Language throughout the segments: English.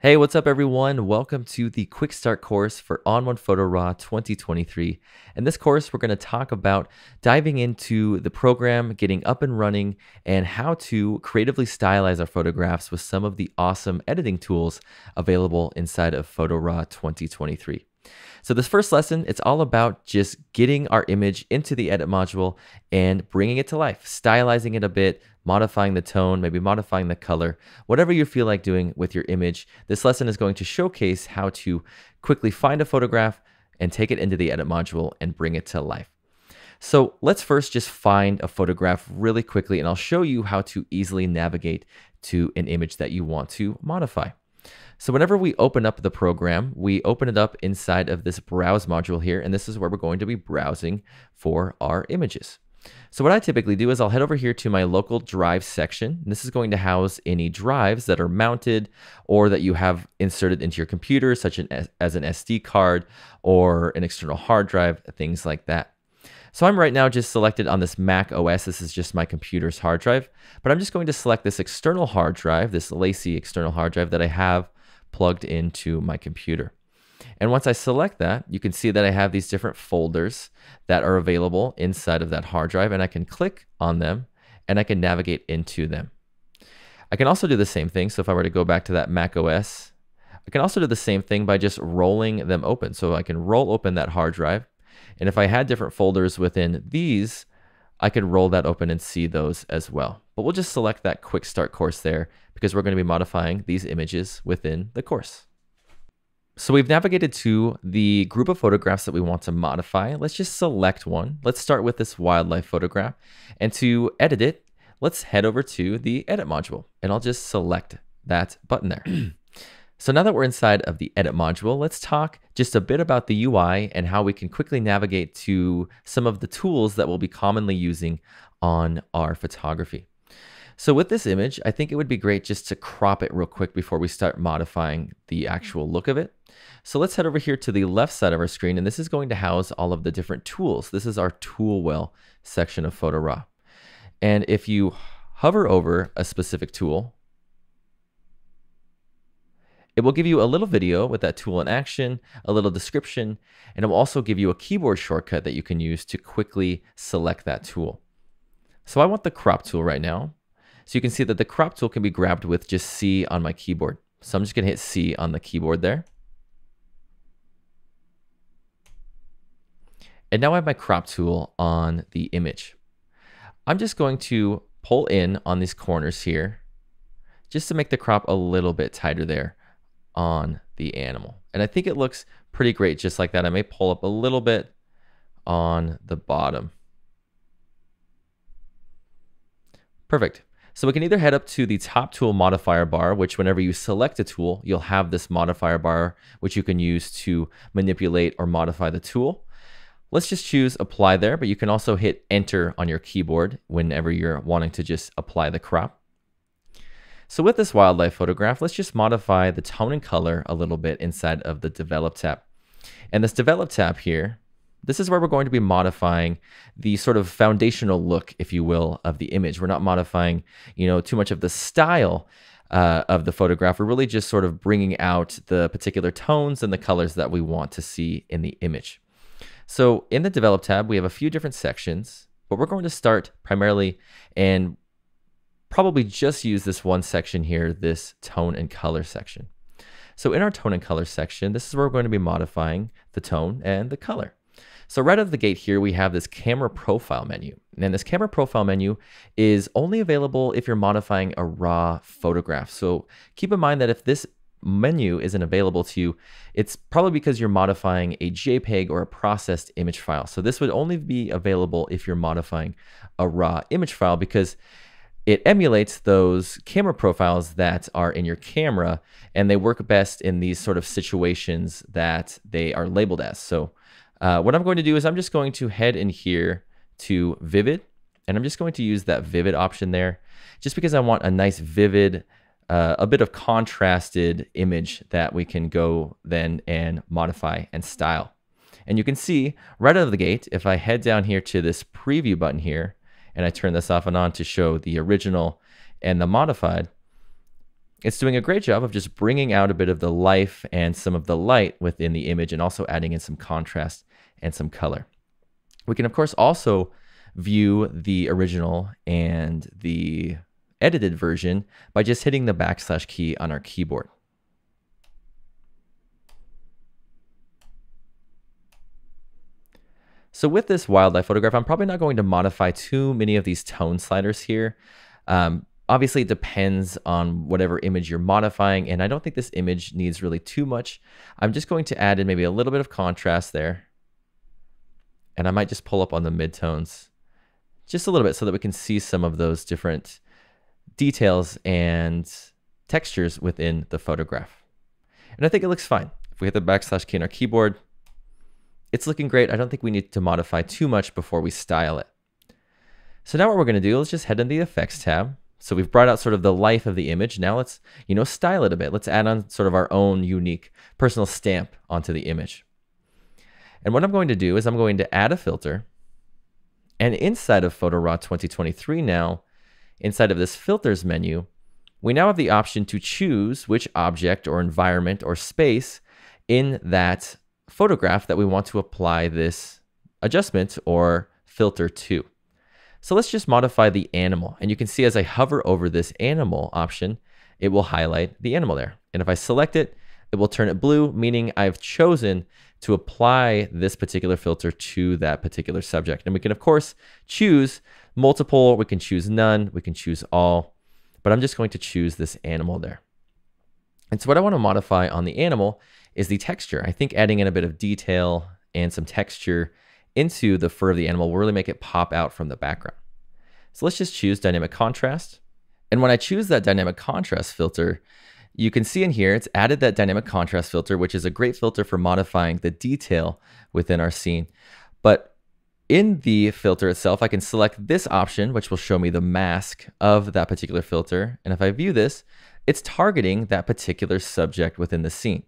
Hey, what's up, everyone? Welcome to the Quick Start course for ON1 Photo Raw 2023. In this course, we're going to talk about diving into the program, getting up and running, and how to creatively stylize our photographs with some of the awesome editing tools available inside of Photo Raw 2023. So this first lesson, it's all about just getting our image into the edit module and bringing it to life, stylizing it a bit, modifying the tone, maybe modifying the color, whatever you feel like doing with your image. This lesson is going to showcase how to quickly find a photograph and take it into the edit module and bring it to life. So let's first just find a photograph really quickly and I'll show you how to easily navigate to an image that you want to modify. So whenever we open up the program, we open it up inside of this browse module here, and this is where we're going to be browsing for our images. So what I typically do is I'll head over here to my local drive section. This is going to house any drives that are mounted or that you have inserted into your computer, such as an SD card or an external hard drive, things like that. So I'm right now just selected on this Mac OS. This is just my computer's hard drive, but I'm just going to select this external hard drive, this LaCie external hard drive that I have plugged into my computer. And once I select that, you can see that I have these different folders that are available inside of that hard drive and I can click on them and I can navigate into them. I can also do the same thing. So if I were to go back to that Mac OS, I can also do the same thing by just rolling them open. So I can roll open that hard drive. And if I had different folders within these, I could roll that open and see those as well. But we'll just select that quick start course there because we're going to be modifying these images within the course. So we've navigated to the group of photographs that we want to modify. Let's just select one. Let's start with this wildlife photograph. And to edit it, let's head over to the edit module and I'll just select that button there. so now that we're inside of the edit module, let's talk just a bit about the UI and how we can quickly navigate to some of the tools that we'll be commonly using on our photography. So with this image, I think it would be great just to crop it real quick before we start modifying the actual look of it. So let's head over here to the left side of our screen, and this is going to house all of the different tools. This is our tool well section of Photo Raw. And if you hover over a specific tool, it will give you a little video with that tool in action, a little description, and it will also give you a keyboard shortcut that you can use to quickly select that tool. So I want the crop tool right now. So you can see that the crop tool can be grabbed with just C on my keyboard. So I'm just gonna hit C on the keyboard there. And now I have my crop tool on the image. I'm just going to pull in on these corners here just to make the crop a little bit tighter there on the animal. And I think it looks pretty great just like that. I may pull up a little bit on the bottom. Perfect. So we can either head up to the top tool modifier bar, which whenever you select a tool, you'll have this modifier bar, which you can use to manipulate or modify the tool. Let's just choose apply there, but you can also hit enter on your keyboard whenever you're wanting to just apply the crop. So with this wildlife photograph, let's just modify the tone and color a little bit inside of the develop tab. And this develop tab here, this is where we're going to be modifying the sort of foundational look, if you will, of the image. We're not modifying, you know, too much of the style uh, of the photograph. We're really just sort of bringing out the particular tones and the colors that we want to see in the image. So in the Develop tab, we have a few different sections, but we're going to start primarily and probably just use this one section here, this tone and color section. So in our tone and color section, this is where we're going to be modifying the tone and the color. So right out of the gate here, we have this camera profile menu. And this camera profile menu is only available if you're modifying a raw photograph. So keep in mind that if this menu isn't available to you, it's probably because you're modifying a JPEG or a processed image file. So this would only be available if you're modifying a raw image file because it emulates those camera profiles that are in your camera and they work best in these sort of situations that they are labeled as. So uh, what I'm going to do is I'm just going to head in here to vivid and I'm just going to use that vivid option there just because I want a nice vivid, uh, a bit of contrasted image that we can go then and modify and style. And you can see right out of the gate, if I head down here to this preview button here and I turn this off and on to show the original and the modified, it's doing a great job of just bringing out a bit of the life and some of the light within the image and also adding in some contrast and some color. We can, of course, also view the original and the edited version by just hitting the backslash key on our keyboard. So with this wildlife photograph, I'm probably not going to modify too many of these tone sliders here. Um, obviously, it depends on whatever image you're modifying, and I don't think this image needs really too much. I'm just going to add in maybe a little bit of contrast there. And I might just pull up on the midtones just a little bit so that we can see some of those different details and textures within the photograph. And I think it looks fine. If we hit the backslash key on our keyboard, it's looking great. I don't think we need to modify too much before we style it. So now what we're going to do, let's just head in the effects tab. So we've brought out sort of the life of the image. Now let's, you know, style it a bit. Let's add on sort of our own unique personal stamp onto the image. And what I'm going to do is I'm going to add a filter. And inside of PhotoRaw 2023 now, inside of this filters menu, we now have the option to choose which object or environment or space in that photograph that we want to apply this adjustment or filter to. So let's just modify the animal. And you can see as I hover over this animal option, it will highlight the animal there. And if I select it, it will turn it blue, meaning I've chosen to apply this particular filter to that particular subject. And we can, of course, choose multiple, we can choose none, we can choose all, but I'm just going to choose this animal there. And so what I want to modify on the animal is the texture. I think adding in a bit of detail and some texture into the fur of the animal will really make it pop out from the background. So let's just choose dynamic contrast. And when I choose that dynamic contrast filter, you can see in here, it's added that dynamic contrast filter, which is a great filter for modifying the detail within our scene. But in the filter itself, I can select this option, which will show me the mask of that particular filter. And if I view this, it's targeting that particular subject within the scene.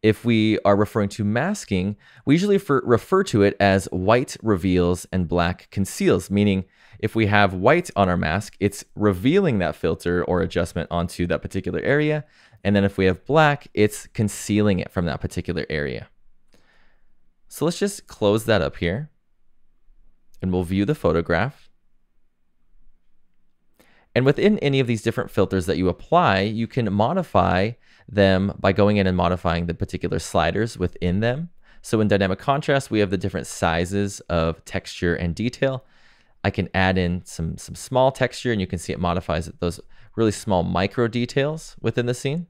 If we are referring to masking, we usually refer to it as white reveals and black conceals, meaning if we have white on our mask, it's revealing that filter or adjustment onto that particular area. And then if we have black, it's concealing it from that particular area. So let's just close that up here and we'll view the photograph. And within any of these different filters that you apply, you can modify them by going in and modifying the particular sliders within them. So in dynamic contrast, we have the different sizes of texture and detail. I can add in some, some small texture and you can see it modifies those really small micro details within the scene.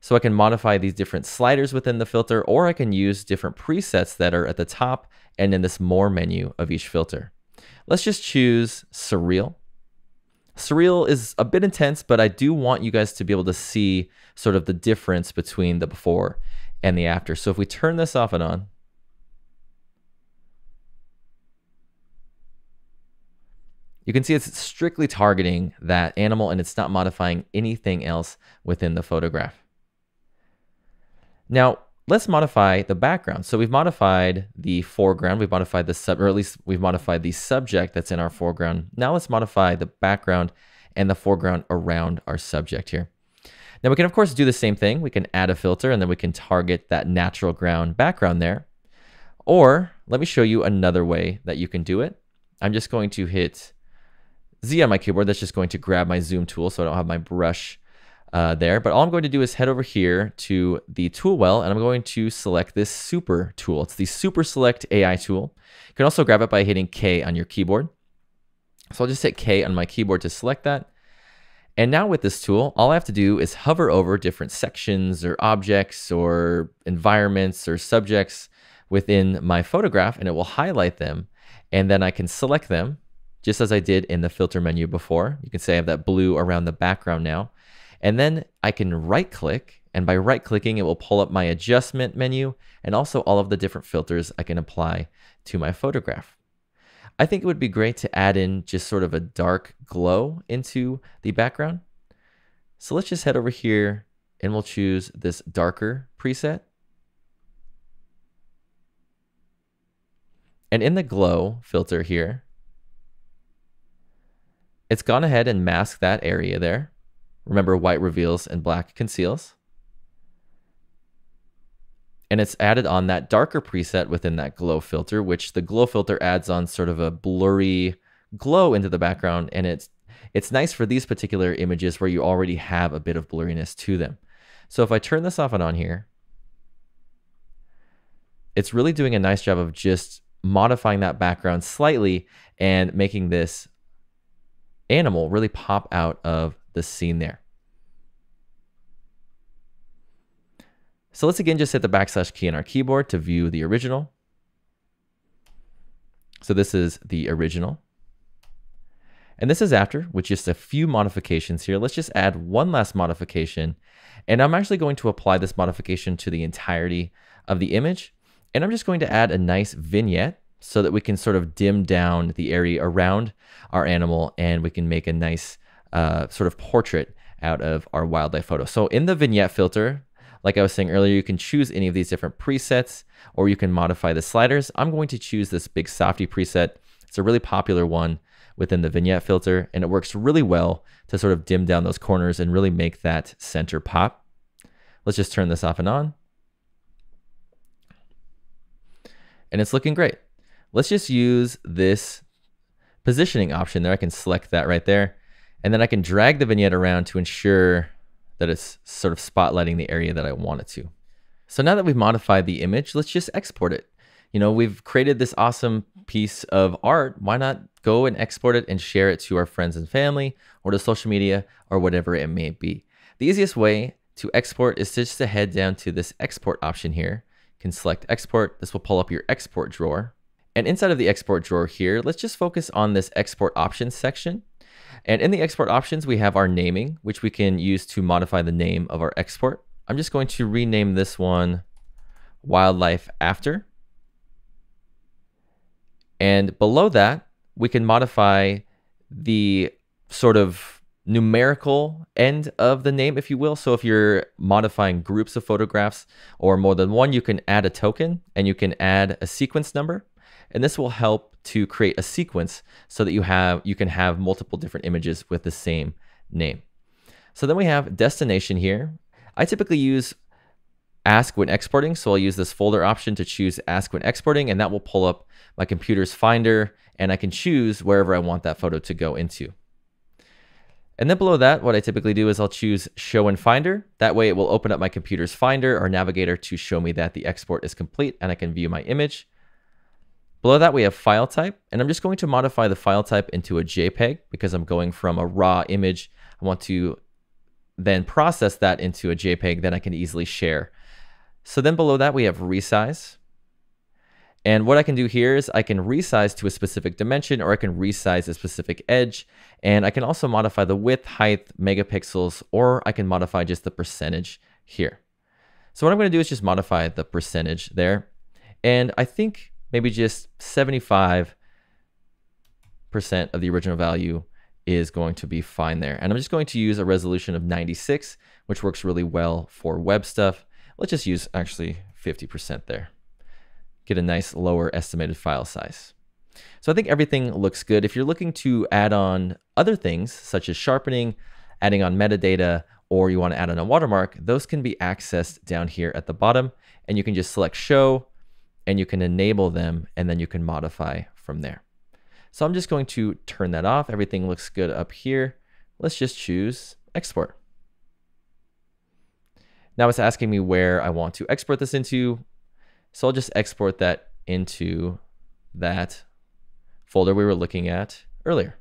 So I can modify these different sliders within the filter or I can use different presets that are at the top and in this more menu of each filter. Let's just choose surreal Surreal is a bit intense, but I do want you guys to be able to see sort of the difference between the before and the after. So if we turn this off and on, you can see it's strictly targeting that animal and it's not modifying anything else within the photograph. Now, let's modify the background. So we've modified the foreground, we've modified the sub, or at least we've modified the subject that's in our foreground. Now let's modify the background and the foreground around our subject here. Now we can of course do the same thing. We can add a filter and then we can target that natural ground background there. Or let me show you another way that you can do it. I'm just going to hit Z on my keyboard. That's just going to grab my zoom tool so I don't have my brush uh, there. But all I'm going to do is head over here to the tool well, and I'm going to select this super tool. It's the super select AI tool. You can also grab it by hitting K on your keyboard. So I'll just hit K on my keyboard to select that. And now with this tool, all I have to do is hover over different sections or objects or environments or subjects within my photograph and it will highlight them. And then I can select them just as I did in the filter menu before. You can say I have that blue around the background now. And then I can right click, and by right clicking, it will pull up my adjustment menu and also all of the different filters I can apply to my photograph. I think it would be great to add in just sort of a dark glow into the background. So let's just head over here and we'll choose this darker preset. And in the glow filter here, it's gone ahead and masked that area there Remember, white reveals and black conceals. And it's added on that darker preset within that glow filter, which the glow filter adds on sort of a blurry glow into the background. And it's it's nice for these particular images where you already have a bit of blurriness to them. So if I turn this off and on here, it's really doing a nice job of just modifying that background slightly and making this animal really pop out of the scene there. So let's again just hit the backslash key on our keyboard to view the original. So this is the original. And this is after with just a few modifications here. Let's just add one last modification. And I'm actually going to apply this modification to the entirety of the image. And I'm just going to add a nice vignette so that we can sort of dim down the area around our animal and we can make a nice uh, sort of portrait out of our wildlife photo. So in the vignette filter, like I was saying earlier, you can choose any of these different presets or you can modify the sliders. I'm going to choose this big softy preset. It's a really popular one within the vignette filter and it works really well to sort of dim down those corners and really make that center pop. Let's just turn this off and on. And it's looking great. Let's just use this positioning option there. I can select that right there. And then I can drag the vignette around to ensure that it's sort of spotlighting the area that I want it to. So now that we've modified the image, let's just export it. You know, we've created this awesome piece of art. Why not go and export it and share it to our friends and family or to social media or whatever it may be. The easiest way to export is just to head down to this export option here. You can select export. This will pull up your export drawer. And inside of the export drawer here, let's just focus on this export options section. And in the export options, we have our naming, which we can use to modify the name of our export. I'm just going to rename this one wildlife after. And below that, we can modify the sort of numerical end of the name, if you will. So if you're modifying groups of photographs or more than one, you can add a token and you can add a sequence number. And this will help to create a sequence so that you have you can have multiple different images with the same name. So then we have destination here. I typically use ask when exporting. So I'll use this folder option to choose ask when exporting and that will pull up my computer's finder and I can choose wherever I want that photo to go into. And then below that, what I typically do is I'll choose show in finder. That way it will open up my computer's finder or navigator to show me that the export is complete and I can view my image. Below that, we have file type, and I'm just going to modify the file type into a JPEG because I'm going from a raw image. I want to then process that into a JPEG that I can easily share. So then below that, we have resize. And what I can do here is I can resize to a specific dimension or I can resize a specific edge. And I can also modify the width, height, megapixels, or I can modify just the percentage here. So what I'm going to do is just modify the percentage there. And I think maybe just 75% of the original value is going to be fine there. And I'm just going to use a resolution of 96, which works really well for web stuff. Let's just use actually 50% there. Get a nice lower estimated file size. So I think everything looks good. If you're looking to add on other things such as sharpening, adding on metadata, or you want to add on a watermark, those can be accessed down here at the bottom. And you can just select show, and you can enable them and then you can modify from there. So I'm just going to turn that off. Everything looks good up here. Let's just choose export. Now it's asking me where I want to export this into. So I'll just export that into that folder we were looking at earlier.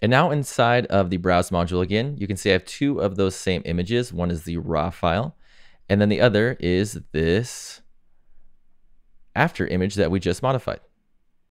And now inside of the browse module again, you can see I have two of those same images. One is the raw file, and then the other is this after image that we just modified.